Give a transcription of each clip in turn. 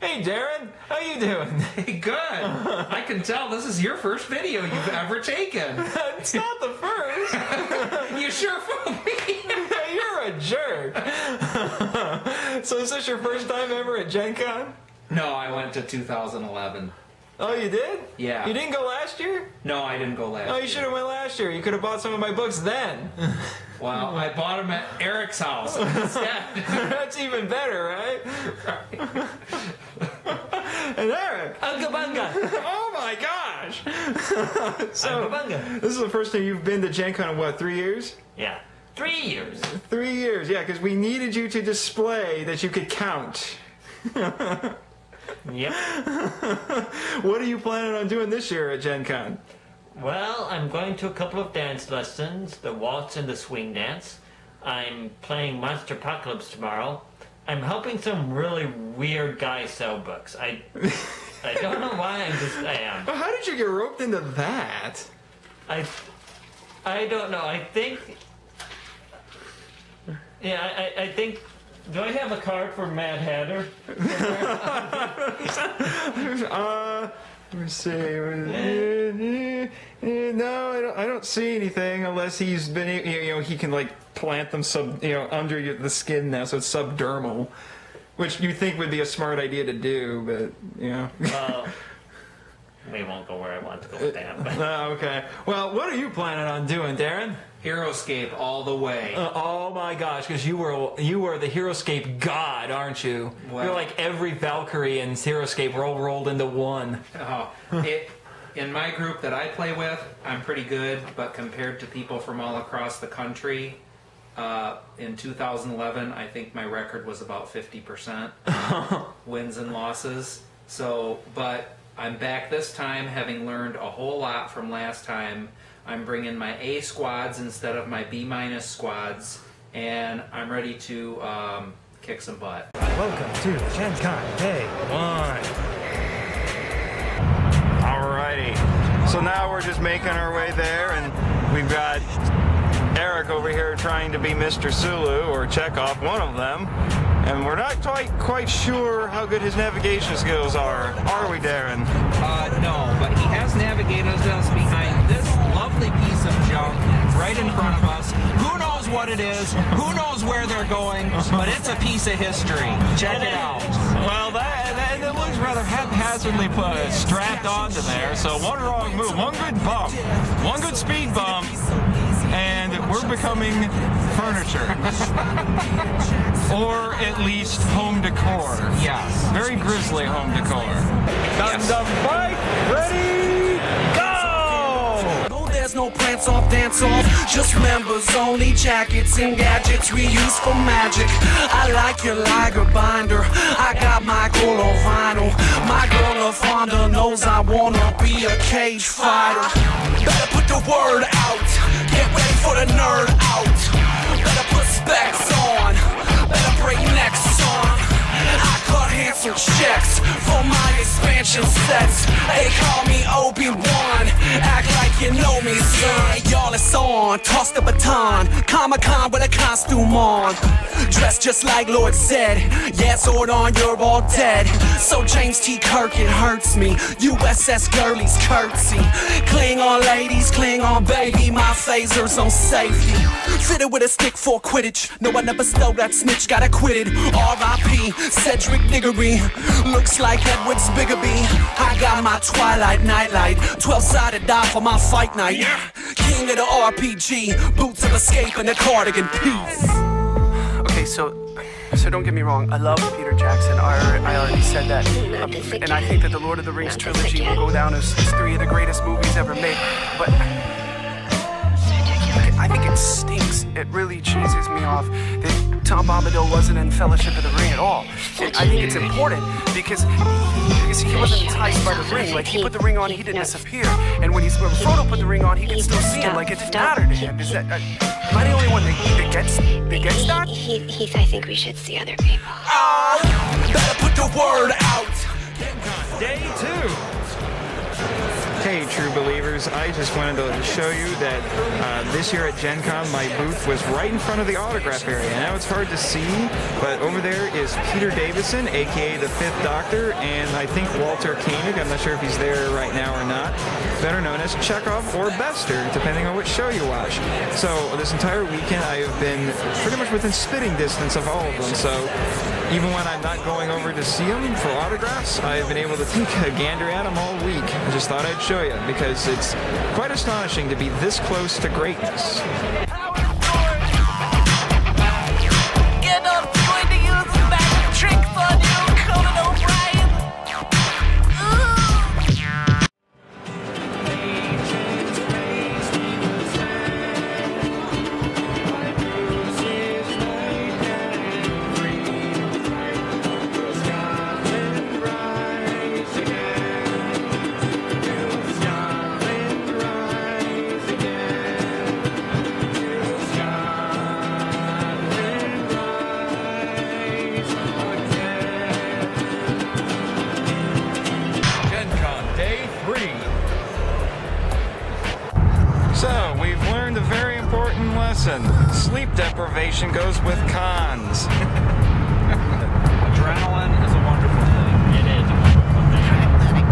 Hey, Darrin, how you doing? Hey, good. I can tell this is your first video you've ever taken. it's not the first. You sure fooled me. You're a jerk. so is this your first time ever at Gen Con? No, I went to 2011. Oh, you did? Yeah. You didn't go last year? No, I didn't go last. Year. Oh, you should have went last year. You could have bought some of my books then. Wow, I bought them at Eric's house instead. That's even better, right? and Eric. Uncle bunga. Oh my gosh. so, Unga bunga. this is the first time you've been to Gen Con in what, three years? Yeah. Three years. Three years, yeah, because we needed you to display that you could count. Yep. What are you planning on doing this year at Gen Con? Well, I'm going to a couple of dance lessons, the waltz and the swing dance. I'm playing Monster Apocalypse tomorrow. I'm helping some really weird guy sell books. I I don't know why I'm just I am. But how did you get roped into that? I I don't know. I think Yeah, I, I, I think do I have a card for Mad Hatter? Uh, let me see. No, I don't, I don't see anything unless he's been, you know, he can like plant them sub, you know, under the skin now, so it's subdermal, which you think would be a smart idea to do, but you know. Well, we won't go where I want to go with that. But Oh, okay. Well, what are you planning on doing, Darrin? Heroescape all the way. Uh, oh my gosh, because you were you were the Heroescape god, aren't you? Well- You're like every Valkyrie in Heroescape roll rolled into one. Oh, it, in my group that I play with, I'm pretty good, but compared to people from all across the country, uh, in 2011, I think my record was about 50% wins and losses. So, but I'm back this time, having learned a whole lot from last time. I'm bringing my A squads instead of my B minus squads, and I'm ready to um, kick some butt. Welcome to Gen Con Day One. Alrighty. So now we're just making our way there, and we've got Eric over here trying to be Mr. Sulu or Chekhov, one of them. And we're not quite quite sure how good his navigation skills are, are we, Darrin? Uh, no, but he has navigated us behind this lovely piece of junk right in front of us. Who knows what it is? Who knows where they're going? But it's a piece of history. Check it out. Well, that, that it looks rather haphazardly put strapped onto there. So one wrong move, one good bump, one good speed bump, and we're becoming furniture, or at least home decor. Yes. Very grisly home decor. Yes. Dum fight, ready, go! No, there's no prance off, dance off. Just members only, jackets and gadgets we use for magic. I like your Liger binder. I got my gold on vinyl. My girl LaFonda knows I wanna be a cage fighter. Better put the word out. Get ready for the nerd out. Better put specs on. Better break necks on. I cut handsome checks for my expansion sets. They call me Obi-Wan. Act like you know me, son. Y'all it's on. Toss the baton. Comic Con with a costume on. Dressed just like Lord said. Yeah, sword on, you're all dead. So James T. Kirk, it hurts me. USS Gurley's curtsy. Cling on, ladies, cling on, baby. My phaser's on safety. Fitted with a stick for Quidditch. No, I never stole that snitch, got acquitted. R.I.P. Cedric Diggory. Looks like Edward's Biggerby. I got my Twilight Nightlight. 12 sided die for my fight night. King of the RPG. Boots of escape and a cardigan piece. Okay, so so don't get me wrong. I love Peter Jackson. I, I already said that, Um, and I think that the Lord of the Rings trilogy will go down as, as three of the greatest movies ever made. But I think it stinks. It really cheeses me off that Tom Bombadil wasn't in Fellowship of the Ring at all. And I think it's important because he, because he wasn't enticed by the ring. Like he put the ring on, he didn't disappear. And when he's when Frodo put the ring on, he could still see him. Like it didn't matter to him. Is that? Uh, am I the only one that, that gets that gets that? He, Heath, I think we should see other people. Ah, better put the word out. Day two. Hey, true believers, I just wanted to show you that uh, this year at Gen Con, my booth was right in front of the autograph area. Now it's hard to see, but over there is Peter Davison, aka the Fifth Doctor, and I think Walter Koenig. I'm not sure if he's there right now or not. Better known as Chekhov or Bester, depending on which show you watch. So this entire weekend, I have been pretty much within spitting distance of all of them. So even when I'm not going over to see them for autographs, I've been able to take a gander at them all week. I just thought I'd show you because it's quite astonishing to be this close to greatness. Important lesson. Sleep deprivation goes with cons. Adrenaline is a wonderful thing. It is a wonderful thing.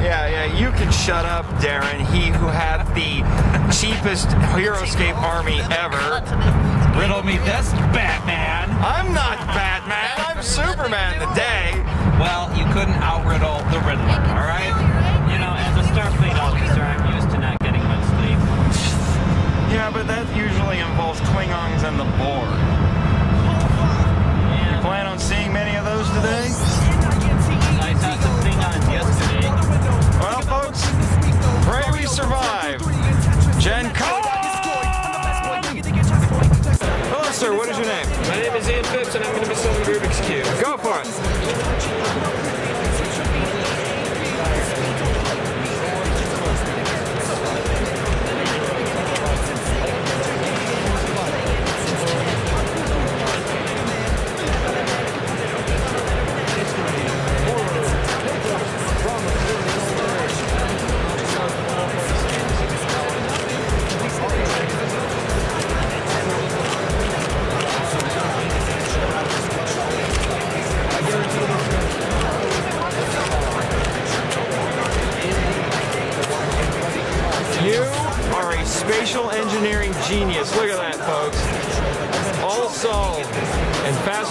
Yeah, yeah, you can shut up, Darrin. He who had the cheapest Heroescape army ever. Riddle me this, Batman. I'm not Batman, I'm Superman today. Well, you couldn't outriddle but that usually involves Klingons and the Borg. Yeah, Plan on seeing many of those today? I saw some Klingons yesterday. Well, folks, pray we survive. Gen Con! Hello, sir. What is your name? My name is Ian Phipps, and I'm going to be selling Rubik's Cube. Go for it.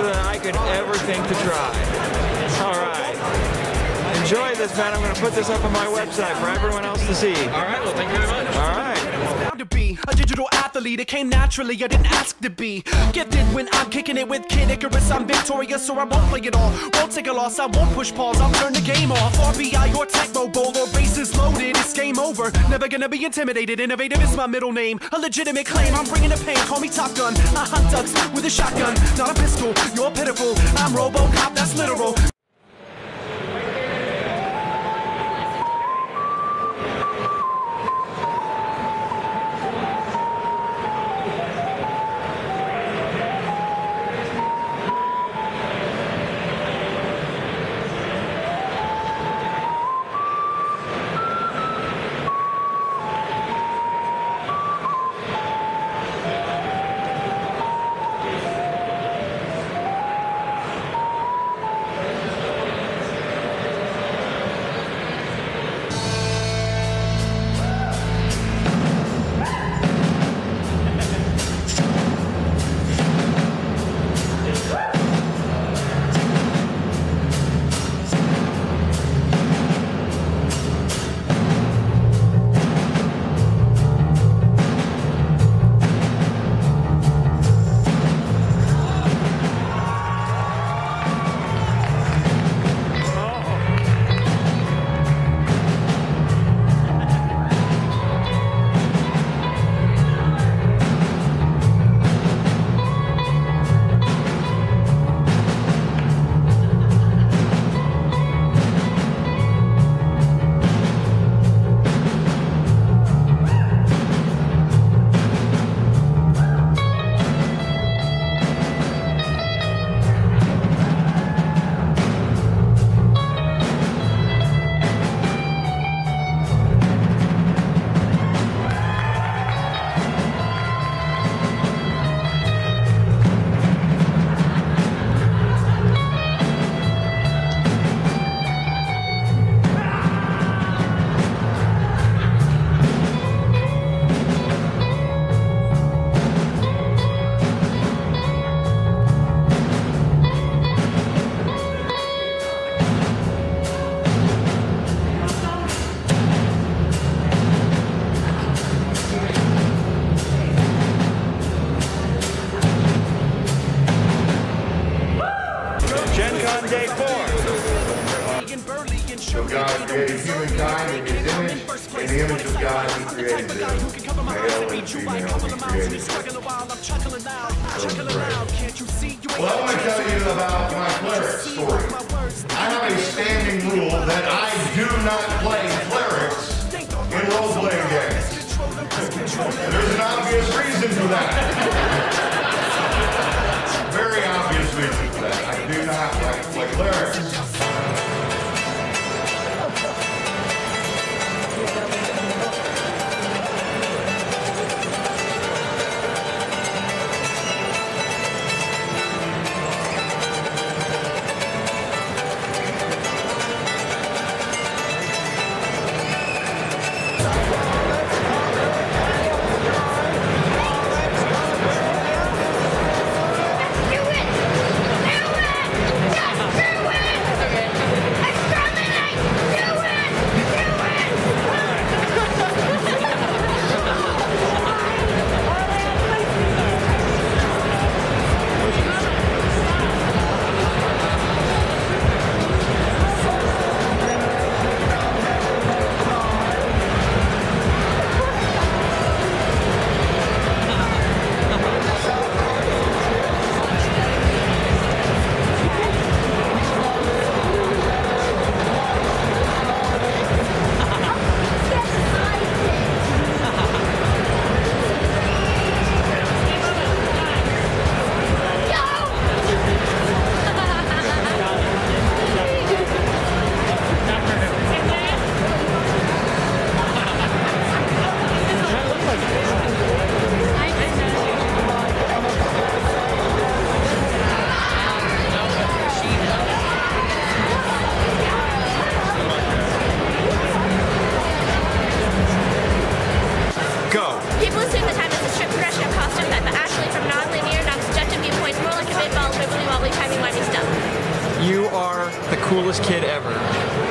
Faster than I could ever think to try. All right. Enjoy this, man. I'm going to put this up on my website for everyone else to see. All right, well, thank you very much. All right. To be a digital athlete. It came naturally, I didn't ask to be. Gifted when I'm kicking it with Kid Icarus. I'm victorious, so I won't play it all. Won't take a loss, I won't push pause. I'll turn the game off. RBI or Tecmo Bowl or bases loaded. It's game over. Never gonna be intimidated. Innovative is my middle name. A legitimate claim. I'm bringing the pain. Call me Top Gun. I hunt ducks with a shotgun, not a pistol. You're pitiful. I'm RoboCop. That's literal. Image of God, he created them. Male and female, he created them. Well, I want to tell you about my cleric story. I have a standing rule that I do not play clerics in role-playing games. There's an obvious reason for that. Very obvious reason for that. I do not like play clerics. That, but actually from non-linear, viewpoints, more like a bit ball, wibbly wobbly, timey wimey stuff. You are the coolest kid ever.